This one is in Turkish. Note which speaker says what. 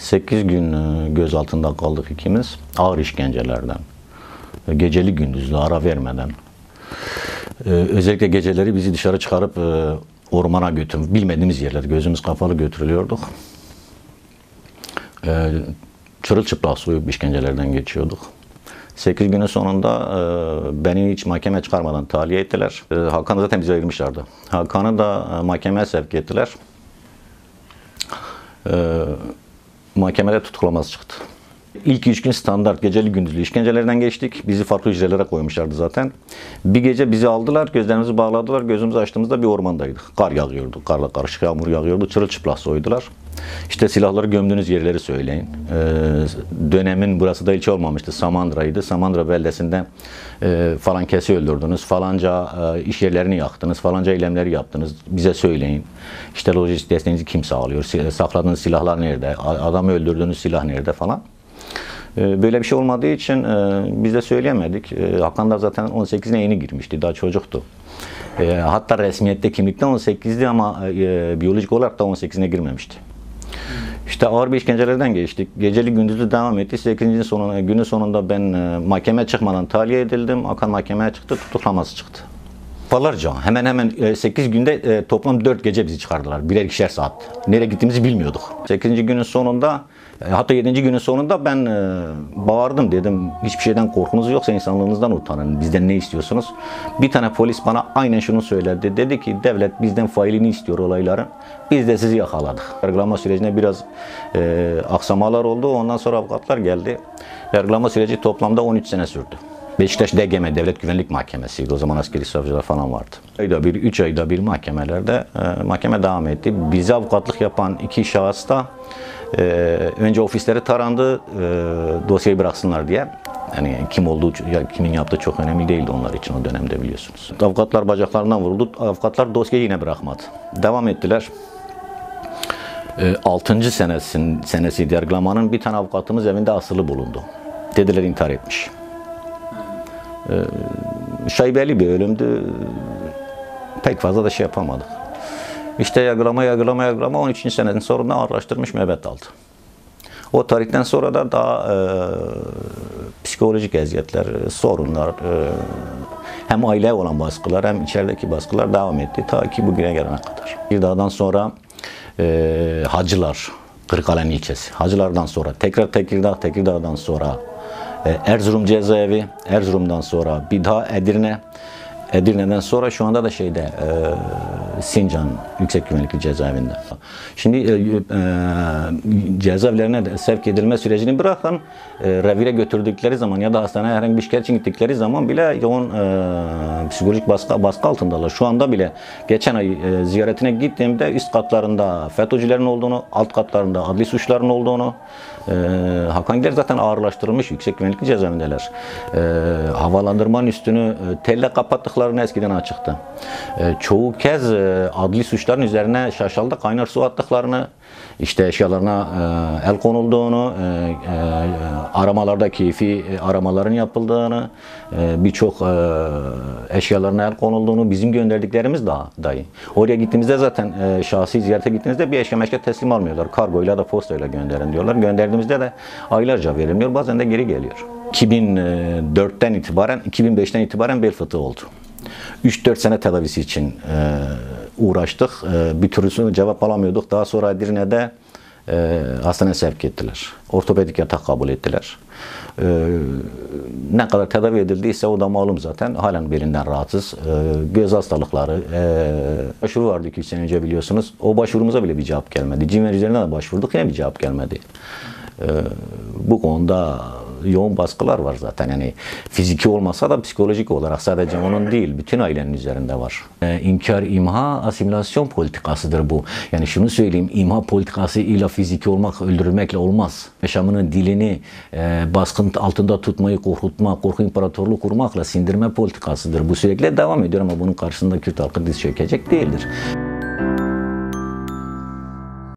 Speaker 1: 8 gün e, gözaltında kaldık ikimiz. Ağır işkencelerden. E, Geceli gündüzlü ara vermeden. E, Özellikle geceleri bizi dışarı çıkarıp ormana götür, bilmediğimiz yerler, gözümüz kapalı götürülüyorduk. Çırılçıplak soyup işkencelerden geçiyorduk. 8 günün sonunda e, beni hiç mahkeme çıkarmadan tahliye ettiler. E, Hakan'ı zaten bize ayırmışlardı. Hakan'ı da e, mahkemeye sevk ettiler. E, mahkemede tutuklaması çıktı. İlk üç gün standart geceli gündüzlü işkencelerden geçtik. Bizi farklı hücrelere koymuşlardı zaten. Bir gece bizi aldılar, gözlerimizi bağladılar. Gözümüzü açtığımızda bir ormandaydık. Kar yağıyordu, karla karışık yağmur yağıyordu. Çırılçıplak soydular. İşte silahları gömdüğünüz yerleri söyleyin. Ee, dönemin burası da ilçe olmamıştı. Samandıra'ydı. Samandıra beldesinde e, falan kesi öldürdünüz. Falanca e, iş yerlerini yaktınız. Falanca eylemleri yaptınız. Bize söyleyin. İşte lojistik desteğinizi kim sağlıyor? Sakladığınız silahlar nerede? Adamı öldürdüğünüz silah nerede falan. Ee, Böyle bir şey olmadığı için e, biz de söyleyemedik. E, Hakan da zaten 18'ine yeni girmişti. Daha çocuktu. E, Hatta resmiyette kimlikte 18'di ama e, biyolojik olarak da 18'ine girmemişti. İşte ağır bir işkencelerden geçtik. Geceli gündüzlü devam etti. 8. sonuna, günün sonunda ben e, mahkeme çıkmadan tahliye edildim. Hakan mahkemeye çıktı, tutuklaması çıktı. Defalarca hemen hemen 8 günde e, toplam 4 gece bizi çıkardılar. Birer ikişer saat. Nereye gittiğimizi bilmiyorduk. 8. günün sonunda e, hatta 7. günün sonunda ben e, bağırdım dedim. Hiçbir şeyden korkunuz yoksa insanlığınızdan utanın. Bizden ne istiyorsunuz? Bir tane polis bana aynen şunu söyledi. Dedi ki devlet bizden failini istiyor olayların. Biz de sizi yakaladık. Yargılama sürecinde biraz e, aksamalar oldu. Ondan sonra avukatlar geldi. Yargılama süreci toplamda 13 sene sürdü. Beşiktaş DGM Devlet Güvenlik Mahkemesi'ydi. O zaman askeri savcılar falan vardı. Ayda bir, üç ayda bir mahkemelerde e, mahkeme devam etti. Bize avukatlık yapan iki şahıs da e, önce ofisleri tarandı e, dosyayı bıraksınlar diye. Yani kim olduğu, ya kimin yaptığı çok önemli değildi onlar için o dönemde biliyorsunuz. Avukatlar bacaklarından vuruldu. Avukatlar dosyayı yine bırakmadı. Devam ettiler. 6. senesin, senesiydi yargılamanın bir tane avukatımız evinde asılı bulundu. Dediler intihar etmiş. Şaibeli bir ölümdü. Pek fazla da şey yapamadık. İşte yargılama, yargılama, yargılama 13. senenin sonunda araştırmış müebbet aldı. O tarihten sonra da daha e, psikolojik eziyetler, e, sorunlar, e, hem aileye olan baskılar hem içerideki baskılar devam etti ta ki bugüne gelene kadar. Bir dağdan sonra e, Hacılar, Kırıkkalen ilçesi. Hacılardan sonra tekrar Tekirdağ, Tekirdağ'dan sonra Erzurum cezaevi, Erzurum'dan sonra bir daha Edirne, Edirne'den sonra şu anda da şeyde e, Sincan Yüksek Güvenlikli Cezaevinde. Şimdi e, e, cezaevlerine de sevk edilme sürecini bırakın e, revire götürdükleri zaman ya da hastaneye herhangi bir şikayet için gittikleri zaman bile yoğun e, psikolojik baskı, baskı altındalar. Şu anda bile geçen ay e, ziyaretine gittiğimde üst katlarında FETÖ'cülerin olduğunu, alt katlarında adli suçların olduğunu, e, Hakan zaten ağırlaştırılmış yüksek güvenlikli cezaevindeler. E, havalandırmanın üstünü e, telle kapattıklarını eskiden açıktı. E, çoğu kez e, adli suçların üzerine şaşalda kaynar su attıklarını, işte eşyalarına e, el konulduğunu, e, e, aramalarda keyfi e, aramaların yapıldığını, e, birçok e, eşyalarına el konulduğunu bizim gönderdiklerimiz daha dahi. Oraya gittiğimizde zaten e, şahsi ziyarete gittiğinizde bir eşya meşya teslim almıyorlar. Kargoyla da postayla gönderin diyorlar. Gönderdiğimizde de aylarca verilmiyor. Bazen de geri geliyor. 2004'ten itibaren, 2005'ten itibaren bel fıtığı oldu. 3-4 sene tedavisi için e, uğraştık. E, bir türlü cevap alamıyorduk. Daha sonra Edirne'de e, hastaneye sevk ettiler. Ortopedik yatak kabul ettiler. E, ne kadar tedavi edildiyse o da malum zaten. Halen belinden rahatsız. E, göz hastalıkları. E, başvuru vardı 2 sene önce biliyorsunuz. O başvurumuza bile bir cevap gelmedi. CİMER üzerinden de başvurduk yine bir cevap gelmedi. Bu konuda yoğun baskılar var zaten. Yani fiziki olmasa da psikolojik olarak sadece onun değil, bütün ailenin üzerinde var. Ee, inkar, imha, asimilasyon politikasıdır bu. Yani şunu söyleyeyim, imha politikası ile fiziki olmak, öldürülmekle olmaz. Yaşamının dilini e, baskın altında tutmayı, korkutma, korku imparatorluğu kurmakla sindirme politikasıdır. Bu sürekli devam ediyor ama bunun karşısında Kürt halkı diz çökecek değildir.